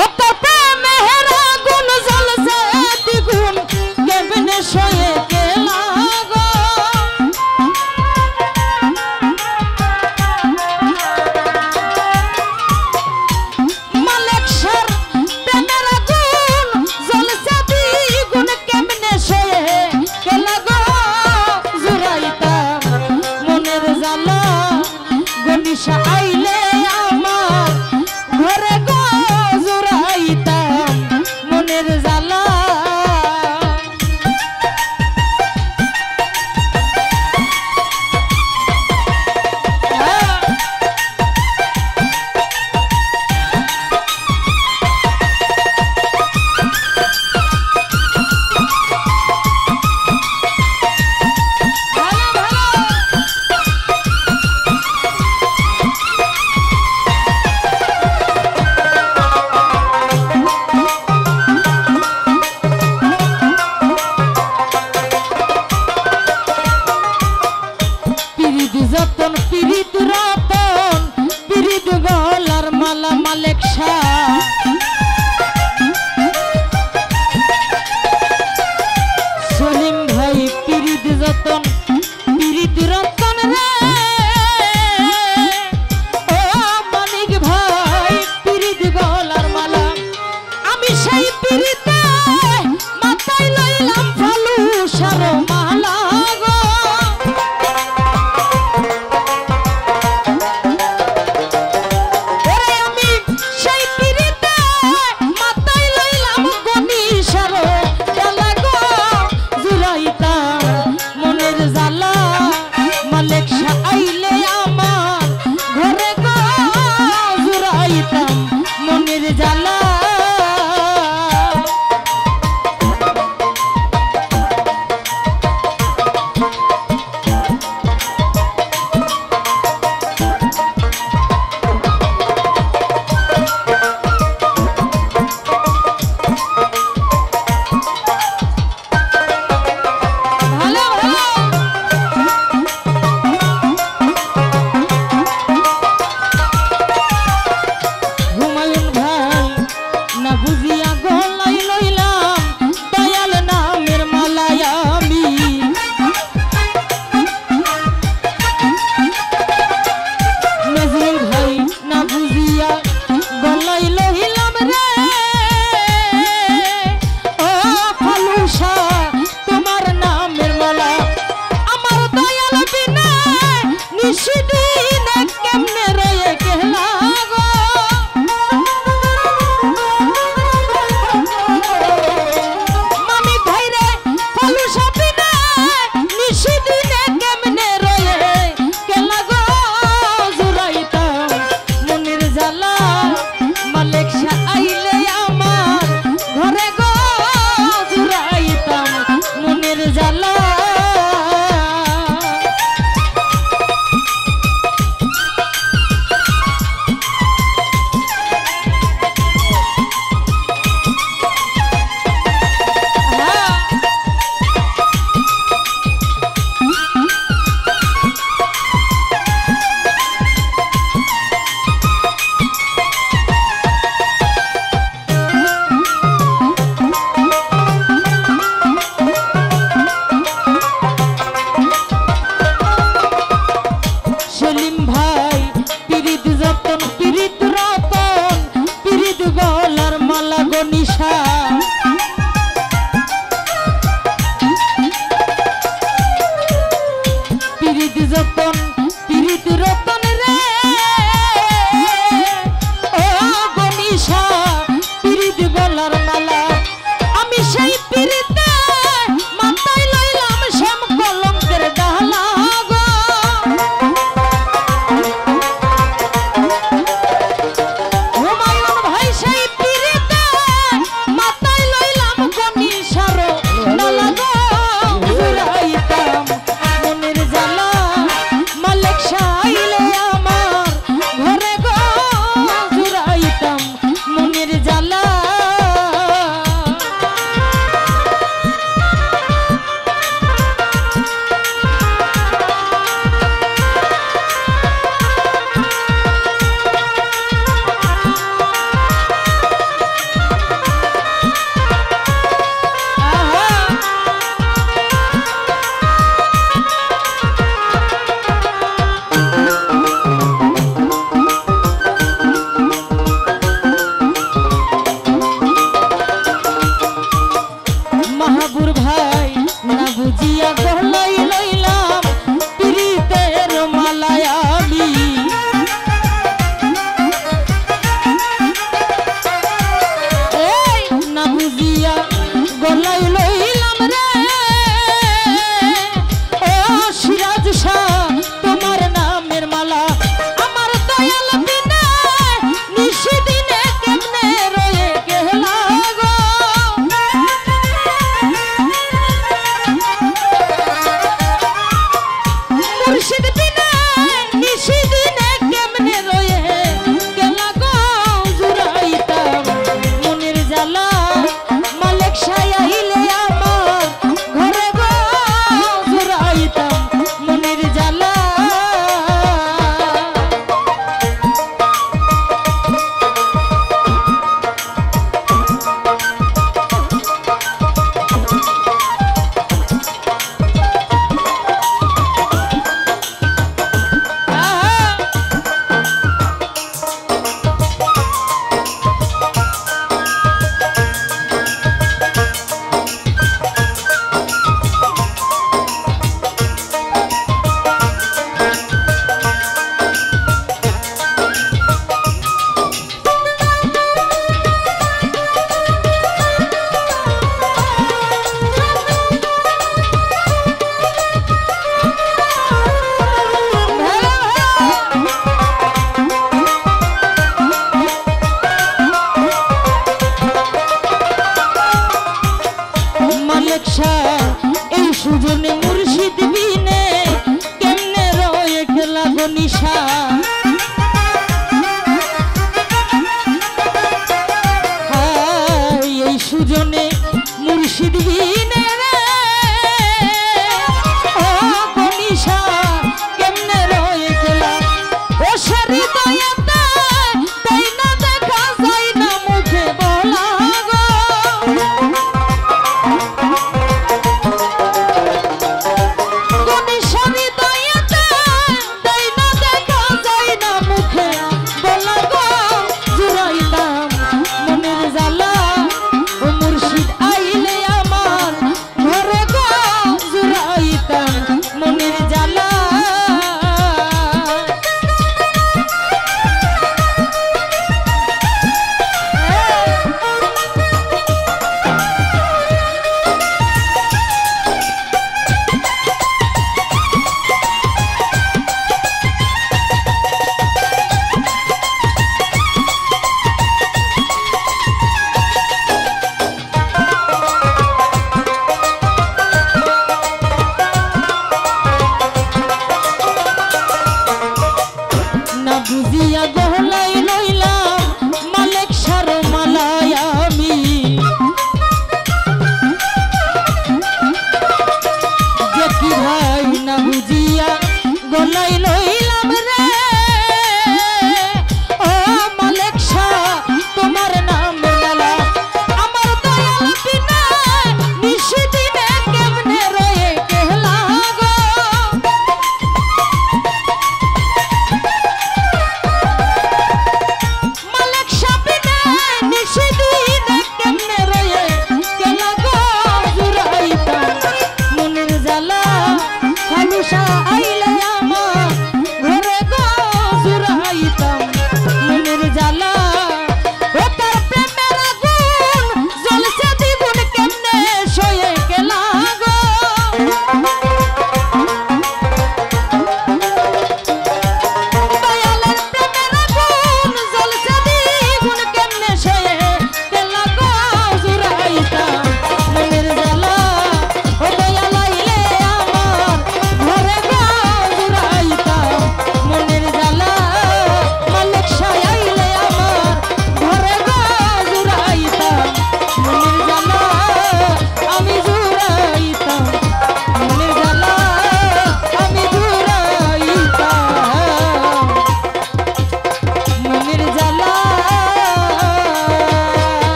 Opa, opa! Shibi.